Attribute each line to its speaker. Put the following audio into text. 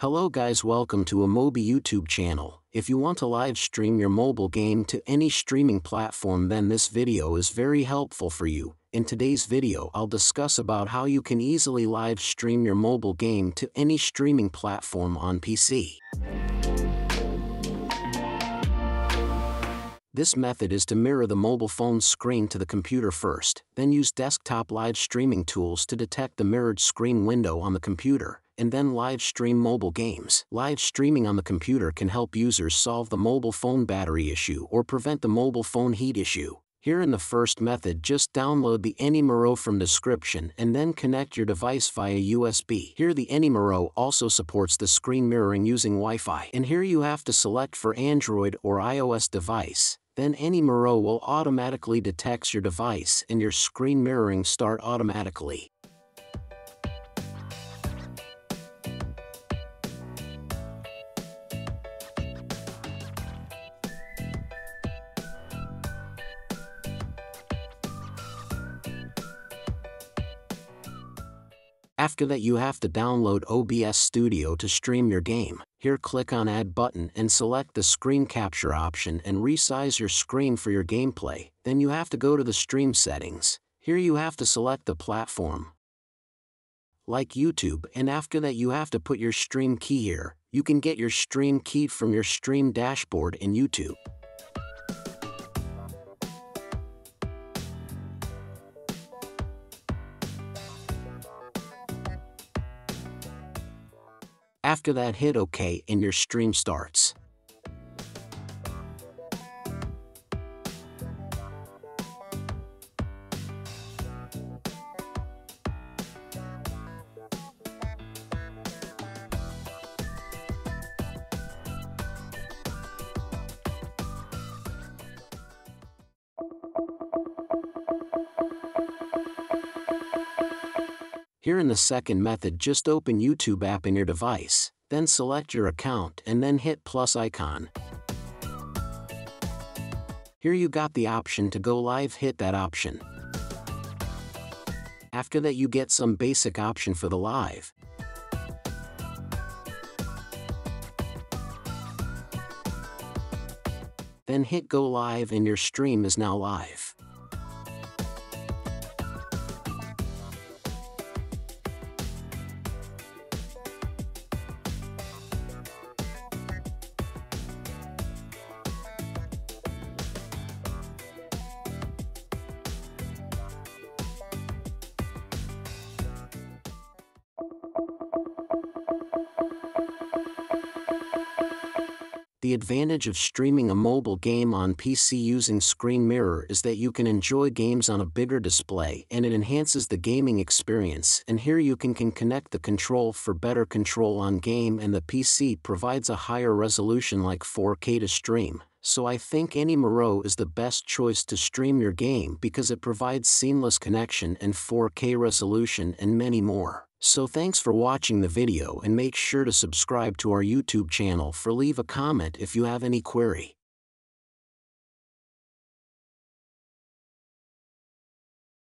Speaker 1: Hello guys welcome to iMobie YouTube channel. If you want to live stream your mobile game to any streaming platform then this video is very helpful for you. In today's video I'll discuss about how you can easily live stream your mobile game to any streaming platform on PC. This method is to mirror the mobile phone screen to the computer first, then use desktop live streaming tools to detect the mirrored screen window on the computer, and then live stream mobile games. Live streaming on the computer can help users solve the mobile phone battery issue or prevent the mobile phone heat issue. Here in the first method just download the AnyMiro from description and then connect your device via USB. Here the AnyMiro also supports the screen mirroring using Wi-Fi. And here you have to select for Android or iOS device then AnyMiro will automatically detects your device and your screen mirroring start automatically. After that you have to download OBS Studio to stream your game. Here click on Add button and select the screen capture option and resize your screen for your gameplay. Then you have to go to the stream settings. Here you have to select the platform. Like YouTube and after that you have to put your stream key here. You can get your stream key from your stream dashboard in YouTube. After that hit OK and your stream starts. Here in the second method just open YouTube app in your device, then select your account and then hit plus icon. Here you got the option to go live hit that option. After that you get some basic option for the live. Then hit go live and your stream is now live. The advantage of streaming a mobile game on PC using Screen Mirror is that you can enjoy games on a bigger display and it enhances the gaming experience and here you can, can connect the control for better control on game and the PC provides a higher resolution like 4K to stream. So I think AnyMiro is the best choice to stream your game because it provides seamless connection and 4K resolution and many more. So thanks for watching the video and make sure to subscribe to our YouTube channel for leave a comment if you have any query.